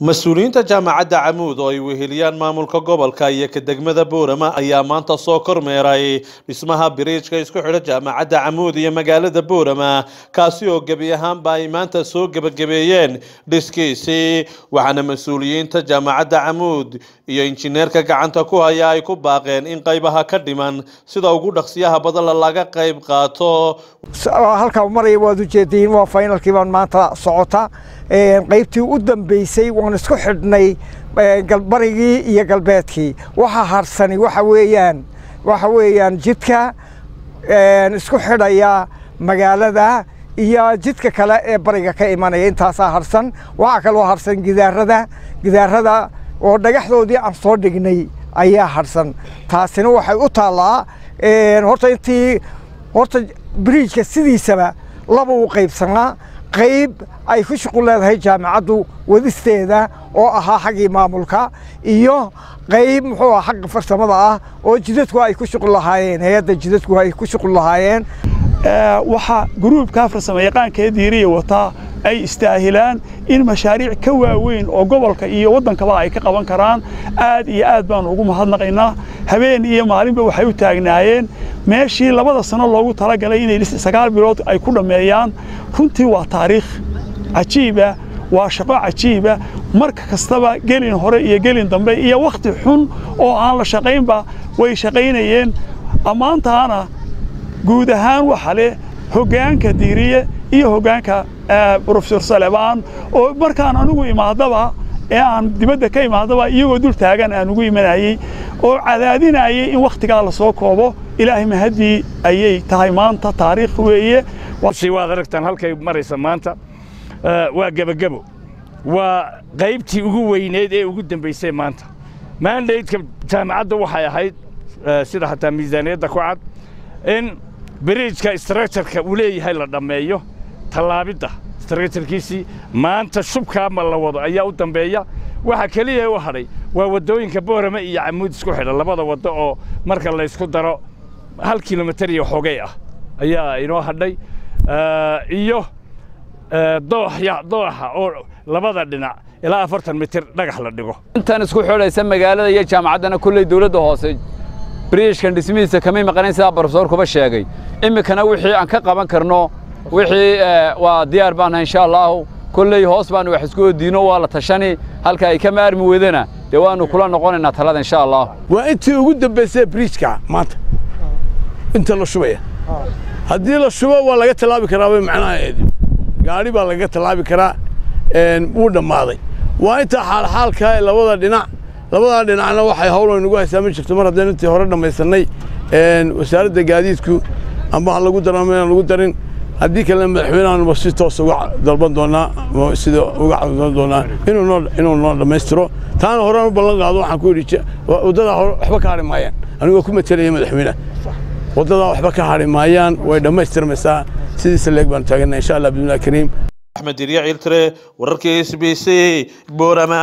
mas'uuliyiinta jaamacadda camuud oo ay weheliyaan maamulka gobolka iyo ka degmada boorama ayaa maanta soo kormeeray dhismaha biriijka isku xidha jaamacadda camuud iyo magaalada boorama kaasi oo gebi ahaanba ay maanta soo gebagabeeyeen dhiskiisii. Waxaana mas'uuliyiinta jaamacadda camuud iyo injineerka gacanta ku haya ay ku baaqeen in qaybaha ka dhiman sida ugu dhaqsiyaha badanla laga qayb qaato. Halkaa maraya waad ujeediin waa faynalkii baan maanta socota. Qaybtii u dambeysay waan isku xidhnay barigii iyo galbeedkii. Waxa harsani waxa weeyaan waxa weeyaan jidka isku xidhaya magaalada iyo jidka kale ee bariga ka imanaya. Intaasaa harsan waxaa kaloo harsan gidaarada gidaarada oo dhagaxdoodii aan soo dhignay ayaa harsan. Taasina waxay u taallaa horta intii horta biriijka sidiisaba laba u qaybsanaa. Qayb ay ku shuqul leedahay jaamacaddu wadisteeda oo ahaa xaggii maamulka iyo qayb muxuu ah xagga farsamada ah oo jidadku ay ku shuqul lahaayeen hay'adda jidadku ay ku shuqul lahaayeen. Waxaa gruubka farsamo yaqaankaee diiriya wataa ay istaahilaan in mashaariic ka waaweyn oo gobolka iyo waddankaba ay ka qaban karaan aad iyo aad baanu ugu mahadnaqaynaa. Habeen iyo maalinba waxay u taagnaayeen. Meeshii labada sano loogu talagalay inay sagaal bilood ay ku dhammeeyaan runtii waa taariikh cajiiba waa shaqo cajiiba marka kastaba gelin hore iyo gelin dambe iyo wakhti xun oo aan la shaqaynba way shaqaynayeen. Ammaantaana guud ahaan waxa leh hoggaanka diiriye iyo hoggaanka rofesor salebaan. Oo markaan anugu imaadaba ee aan dibadda ka imaadaba iyagoo dul taagan aan ugu imanayey oo cadaadinayay in wakhtigaa la koobo ilaahay mahaddii ayay tahay maanta taariikh weeye. Waad aragtaan halkay maraysa maanta. Waa gebagebo waa qaybtii ugu weyneed ee ugu dambaysay maanta. Maandaydka jaamacadda waxay ahayd sida xataa miisaaniyadda ku cad in biriijka structureka uu leeyahay la dhammeeyo. Tallaabidda structurkiisii maanta shubkaama la wado ayaa u dambeeya. Waxa keliya u hadhay waa waddooyinka boorame iyo camuud isku xidha labada waddo oo marka laysku daro hal kilomitar iyo xogay ah ayaa inoo hadhay. Iyo dooxya dooxa oo labada dhinac ilaa afartan mitir dhagax la dhigo. Intan isku xidhaysa magaalada iyo jaamacaddana kulley dawladda hoose biriishkan dhismihiisa kamay maqanayn sidaa barofesoorkuba sheegay iminkana wixii aan ka qaban karno wixii waa diyaar baannahay insha allaahu. Kolley hoos baanu wax isku odiino waa la tashani halka ay ka maarmi weydana dee waannu kula noqonaynaa talada insha allah waa intii ugu dambaysay biriijka maanta. Inta la shubaya. Haddii la shubo waa laga tallaabi karaaba macnaheedi gaadhi baa laga tallaabi karaa wuu dhammaaday. Waa intaa xaalxaalka ee labada dhinac labadaa dhinacna waxay hawlan nagu haysaa. Ma jirto mar haddaynu intii hore dhammaysannay wasaaradda gaadiidku amba ha lagu daran ama lagu darin haddii kalena madaxweynahanuba si toos uga dalban doonaa sida uga codsan doonaa inuu noo dhammaystiro. Taana horaan u ballan qaado waxaan ku yidhi waddadaa waxba ka hadhi maayaan. Anigoo ku matelaya madaxweynaha waddadaa waxba ka hadhi maayaan way dhammaystirmaysaa. Sidiisa leeg baanu taaganaa insha allah bismillahi kariim axmed dirya ciltire wararkii s b c boorama